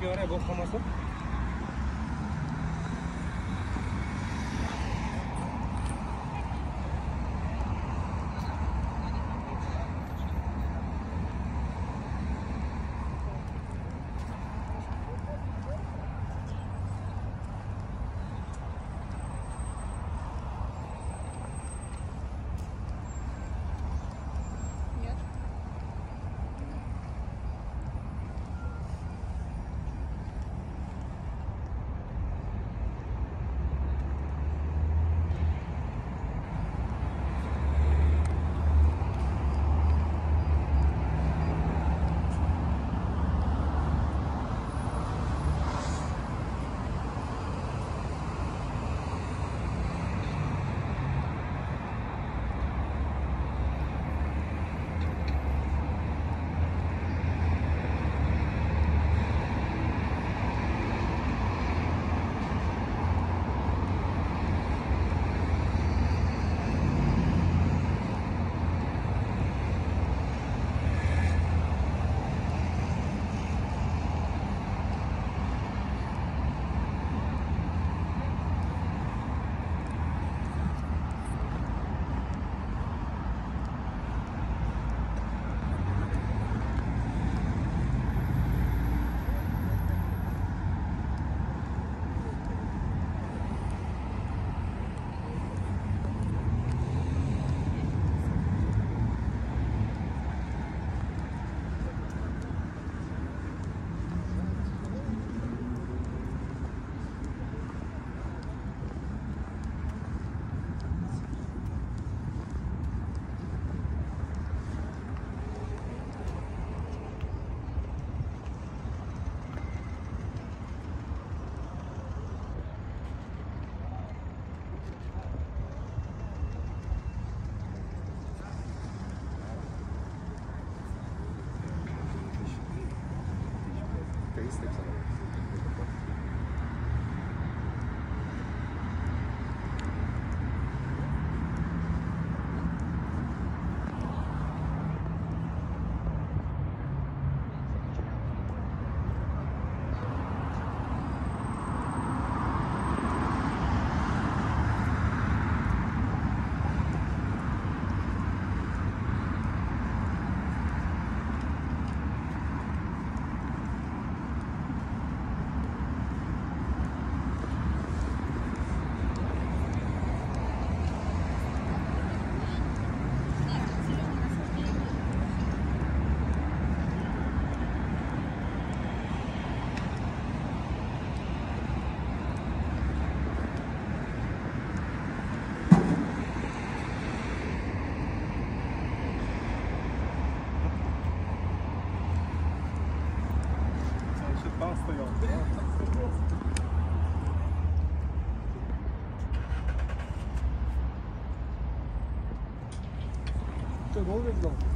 eshikka qaray bo'lib qolmasin Don't go.